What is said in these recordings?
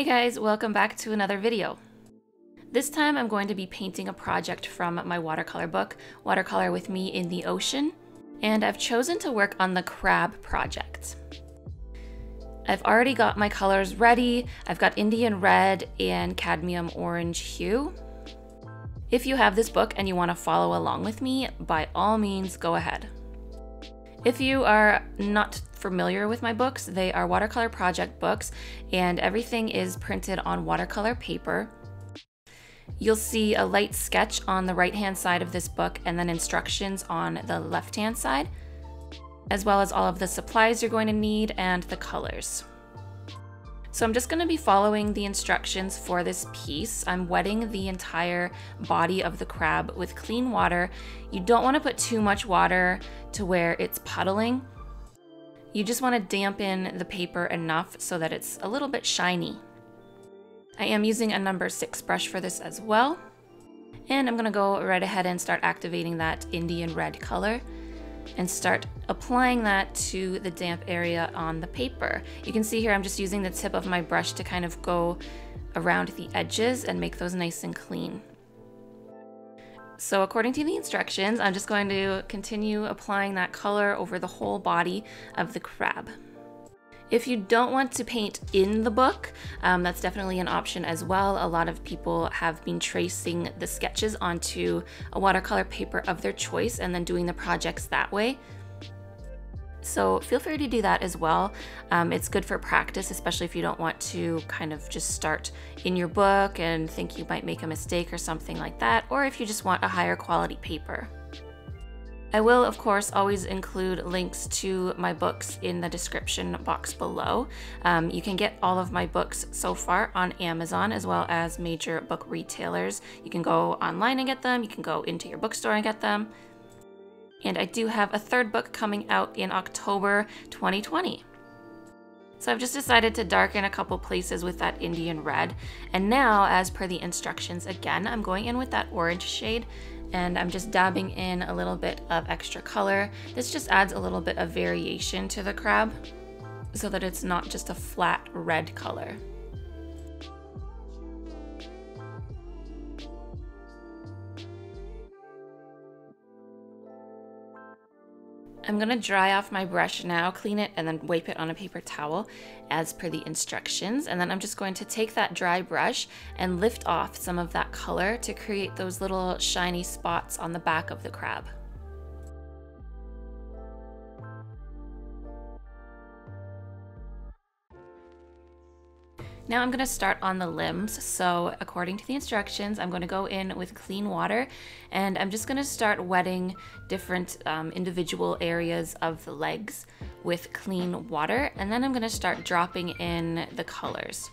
Hey guys, welcome back to another video. This time I'm going to be painting a project from my watercolor book, Watercolor with Me in the Ocean, and I've chosen to work on the crab project. I've already got my colors ready. I've got Indian red and cadmium orange hue. If you have this book and you want to follow along with me, by all means go ahead. If you are not familiar with my books, they are watercolor project books and everything is printed on watercolor paper. You'll see a light sketch on the right hand side of this book and then instructions on the left hand side, as well as all of the supplies you're going to need and the colors. So I'm just going to be following the instructions for this piece. I'm wetting the entire body of the crab with clean water. You don't want to put too much water to where it's puddling. You just want to dampen the paper enough so that it's a little bit shiny. I am using a number six brush for this as well. And I'm gonna go right ahead and start activating that Indian red color and start applying that to the damp area on the paper. You can see here I'm just using the tip of my brush to kind of go around the edges and make those nice and clean. So according to the instructions, I'm just going to continue applying that color over the whole body of the crab. If you don't want to paint in the book, um, that's definitely an option as well. A lot of people have been tracing the sketches onto a watercolor paper of their choice and then doing the projects that way. So feel free to do that as well. Um, it's good for practice, especially if you don't want to kind of just start in your book and think you might make a mistake or something like that, or if you just want a higher quality paper. I will, of course, always include links to my books in the description box below. Um, you can get all of my books so far on Amazon as well as major book retailers. You can go online and get them, you can go into your bookstore and get them. And I do have a third book coming out in October 2020. So I've just decided to darken a couple places with that Indian red. And now, as per the instructions again, I'm going in with that orange shade and I'm just dabbing in a little bit of extra color. This just adds a little bit of variation to the crab so that it's not just a flat red color. I'm gonna dry off my brush now, clean it, and then wipe it on a paper towel as per the instructions. And then I'm just going to take that dry brush and lift off some of that color to create those little shiny spots on the back of the crab. Now I'm gonna start on the limbs. So according to the instructions, I'm gonna go in with clean water and I'm just gonna start wetting different um, individual areas of the legs with clean water. And then I'm gonna start dropping in the colors.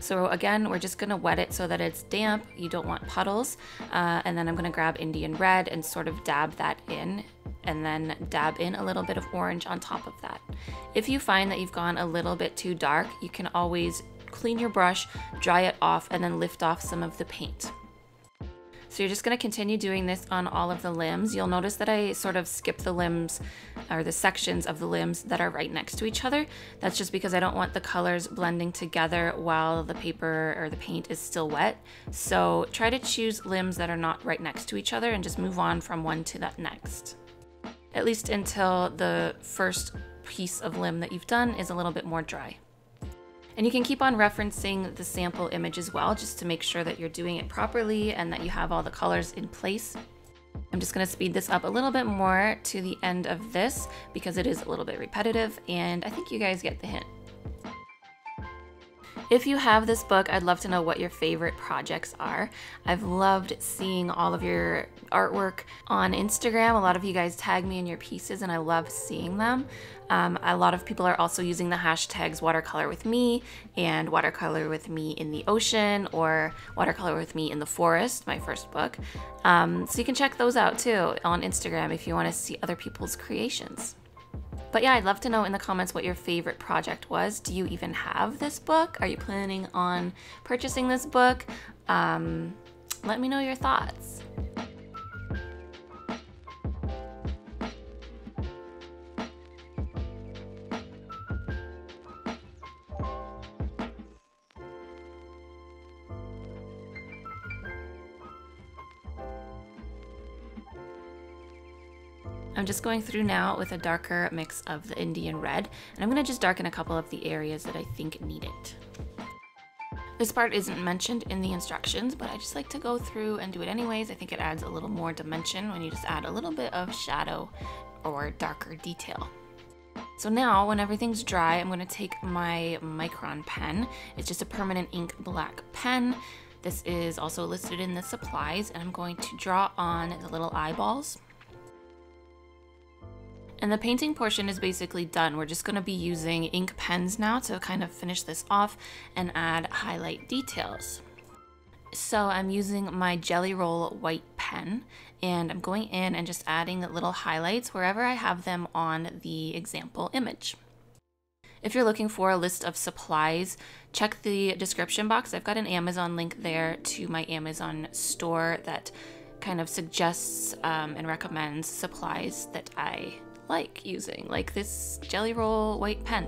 So again, we're just gonna wet it so that it's damp. You don't want puddles. Uh, and then I'm gonna grab Indian red and sort of dab that in and then dab in a little bit of orange on top of that. If you find that you've gone a little bit too dark, you can always clean your brush, dry it off, and then lift off some of the paint. So you're just gonna continue doing this on all of the limbs. You'll notice that I sort of skip the limbs or the sections of the limbs that are right next to each other. That's just because I don't want the colors blending together while the paper or the paint is still wet. So try to choose limbs that are not right next to each other and just move on from one to that next at least until the first piece of limb that you've done is a little bit more dry. And you can keep on referencing the sample image as well, just to make sure that you're doing it properly and that you have all the colors in place. I'm just gonna speed this up a little bit more to the end of this because it is a little bit repetitive and I think you guys get the hint. If you have this book, I'd love to know what your favorite projects are. I've loved seeing all of your artwork on Instagram. A lot of you guys tag me in your pieces and I love seeing them. Um, a lot of people are also using the hashtags watercolor with me and watercolor with me in the ocean or watercolor with me in the forest, my first book. Um, so you can check those out too on Instagram if you want to see other people's creations. But yeah, I'd love to know in the comments what your favorite project was. Do you even have this book? Are you planning on purchasing this book? Um, let me know your thoughts. I'm just going through now with a darker mix of the Indian red, and I'm gonna just darken a couple of the areas that I think need it. This part isn't mentioned in the instructions, but I just like to go through and do it anyways. I think it adds a little more dimension when you just add a little bit of shadow or darker detail. So now when everything's dry, I'm gonna take my Micron pen. It's just a permanent ink black pen. This is also listed in the supplies and I'm going to draw on the little eyeballs. And the painting portion is basically done. We're just gonna be using ink pens now to kind of finish this off and add highlight details. So I'm using my Jelly Roll white pen and I'm going in and just adding little highlights wherever I have them on the example image. If you're looking for a list of supplies, check the description box. I've got an Amazon link there to my Amazon store that kind of suggests um, and recommends supplies that I like using, like this Jelly Roll white pen.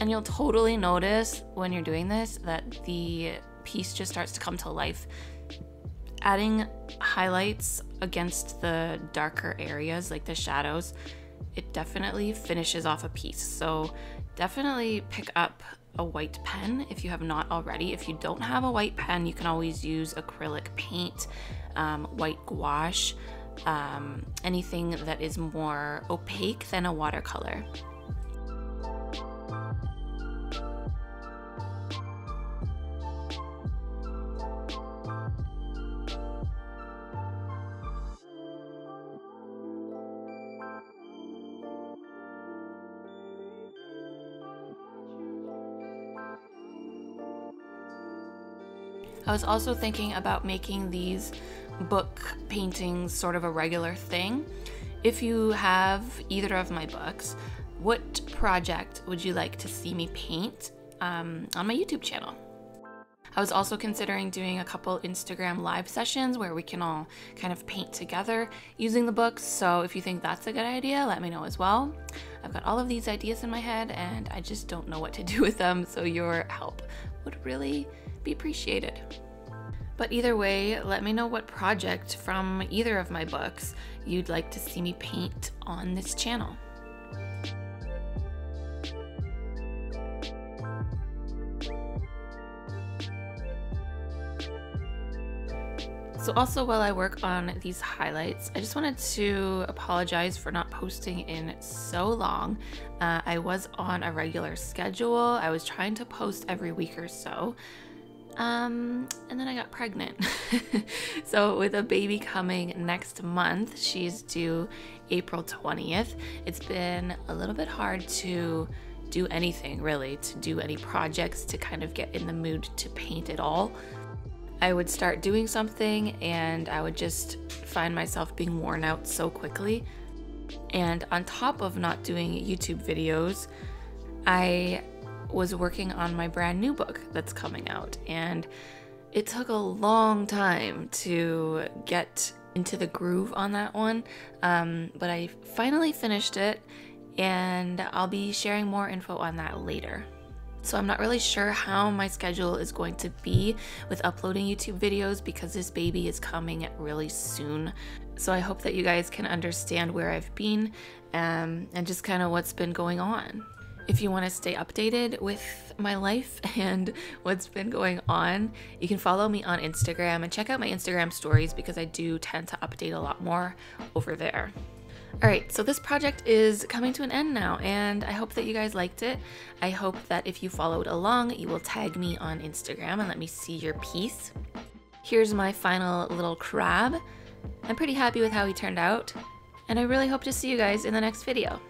And you'll totally notice when you're doing this that the piece just starts to come to life. Adding highlights against the darker areas, like the shadows, it definitely finishes off a piece. So definitely pick up a white pen if you have not already. If you don't have a white pen, you can always use acrylic paint, um, white gouache, um, anything that is more opaque than a watercolor. I was also thinking about making these book paintings sort of a regular thing. If you have either of my books, what project would you like to see me paint um, on my YouTube channel? I was also considering doing a couple Instagram live sessions where we can all kind of paint together using the books. So if you think that's a good idea, let me know as well. I've got all of these ideas in my head and I just don't know what to do with them. So your help would really be appreciated. But either way, let me know what project from either of my books you'd like to see me paint on this channel. So also while I work on these highlights, I just wanted to apologize for not posting in so long. Uh, I was on a regular schedule. I was trying to post every week or so. Um, and then I got pregnant. so with a baby coming next month, she's due April 20th. It's been a little bit hard to do anything really, to do any projects, to kind of get in the mood to paint at all. I would start doing something and I would just find myself being worn out so quickly. And on top of not doing YouTube videos, I was working on my brand new book that's coming out. And it took a long time to get into the groove on that one. Um, but I finally finished it and I'll be sharing more info on that later. So I'm not really sure how my schedule is going to be with uploading YouTube videos because this baby is coming really soon. So I hope that you guys can understand where I've been um, and just kind of what's been going on. If you want to stay updated with my life and what's been going on, you can follow me on Instagram and check out my Instagram stories because I do tend to update a lot more over there. All right, so this project is coming to an end now, and I hope that you guys liked it. I hope that if you followed along, you will tag me on Instagram and let me see your piece. Here's my final little crab. I'm pretty happy with how he turned out, and I really hope to see you guys in the next video.